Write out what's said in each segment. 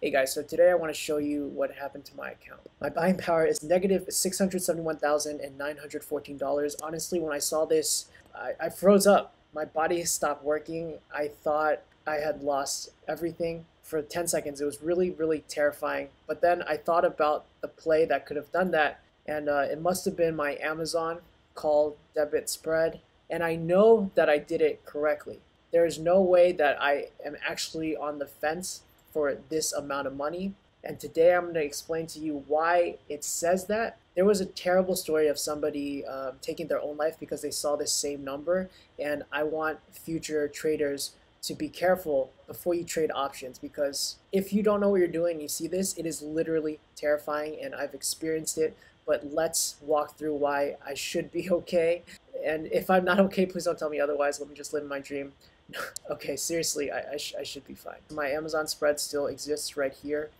Hey guys, so today I want to show you what happened to my account. My buying power is negative $671,914. Honestly, when I saw this, I, I froze up. My body stopped working. I thought I had lost everything for 10 seconds. It was really, really terrifying. But then I thought about the play that could have done that, and uh, it must have been my Amazon call debit spread. And I know that I did it correctly. There is no way that I am actually on the fence for this amount of money. And today I'm going to explain to you why it says that. There was a terrible story of somebody um, taking their own life because they saw this same number. And I want future traders to be careful before you trade options because if you don't know what you're doing, you see this, it is literally terrifying and I've experienced it. But let's walk through why I should be okay. And if I'm not okay, please don't tell me otherwise. Let me just live my dream. okay, seriously, I, I, sh I should be fine. My Amazon spread still exists right here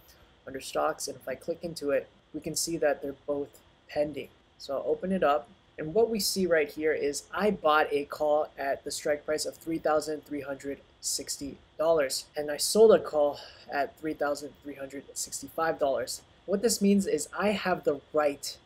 under stocks, and if I click into it, we can see that they're both pending. So I'll open it up, and what we see right here is I bought a call at the strike price of $3,360, and I sold a call at $3,365. What this means is I have the right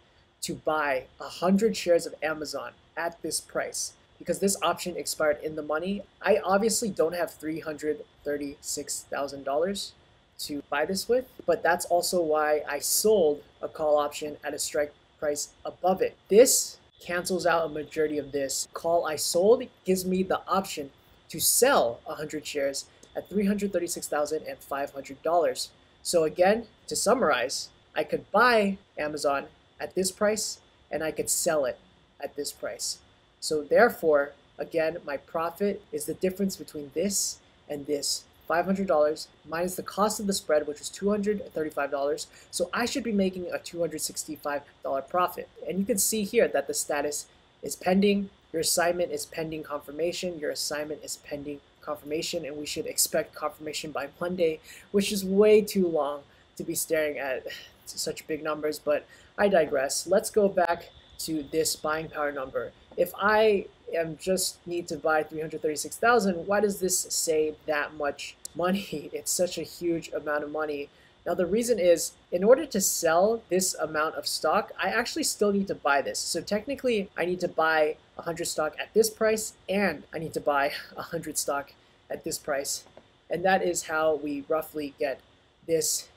to buy 100 shares of Amazon at this price because this option expired in the money. I obviously don't have $336,000 to buy this with, but that's also why I sold a call option at a strike price above it. This cancels out a majority of this. Call I sold gives me the option to sell 100 shares at $336,500. So again, to summarize, I could buy Amazon at this price and I could sell it at this price. So therefore, again, my profit is the difference between this and this. $500 minus the cost of the spread, which was $235. So I should be making a $265 profit. And you can see here that the status is pending. Your assignment is pending confirmation. Your assignment is pending confirmation. And we should expect confirmation by Monday, which is way too long to be staring at such big numbers. But I digress. Let's go back to this buying power number if I am just need to buy 336,000, why does this say that much money? It's such a huge amount of money. Now the reason is, in order to sell this amount of stock, I actually still need to buy this. So technically, I need to buy 100 stock at this price, and I need to buy 100 stock at this price. And that is how we roughly get this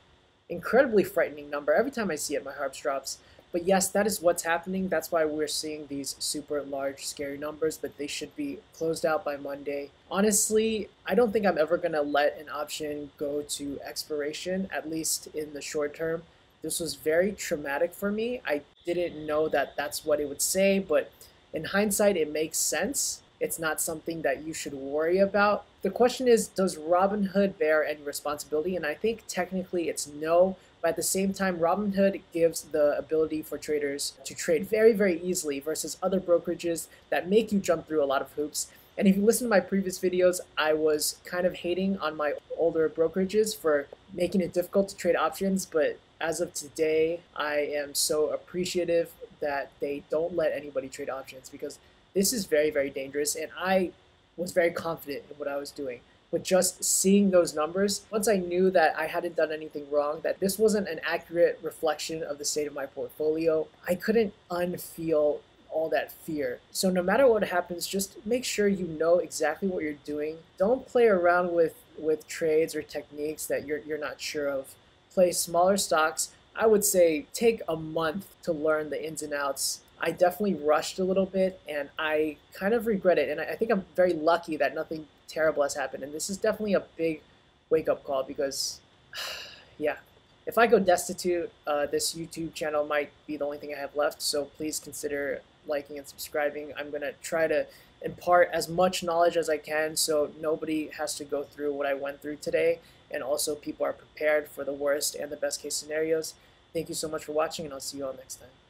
incredibly frightening number. Every time I see it, my heart drops. But yes, that is what's happening. That's why we're seeing these super large, scary numbers, but they should be closed out by Monday. Honestly, I don't think I'm ever going to let an option go to expiration, at least in the short term. This was very traumatic for me. I didn't know that that's what it would say, but in hindsight, it makes sense. It's not something that you should worry about. The question is, does Robinhood bear any responsibility? And I think technically it's no, but at the same time, Robinhood gives the ability for traders to trade very, very easily versus other brokerages that make you jump through a lot of hoops. And if you listen to my previous videos, I was kind of hating on my older brokerages for making it difficult to trade options, but as of today, I am so appreciative that they don't let anybody trade options because this is very, very dangerous. And I was very confident in what I was doing. But just seeing those numbers, once I knew that I hadn't done anything wrong, that this wasn't an accurate reflection of the state of my portfolio, I couldn't unfeel all that fear. So no matter what happens, just make sure you know exactly what you're doing. Don't play around with with trades or techniques that you're you're not sure of. Play smaller stocks. I would say take a month to learn the ins and outs. I definitely rushed a little bit and I kind of regret it. And I think I'm very lucky that nothing terrible has happened. And this is definitely a big wake up call because, yeah, if I go destitute, uh, this YouTube channel might be the only thing I have left. So please consider liking and subscribing. I'm going to try to impart as much knowledge as I can so nobody has to go through what I went through today. And also, people are prepared for the worst and the best case scenarios. Thank you so much for watching, and I'll see you all next time.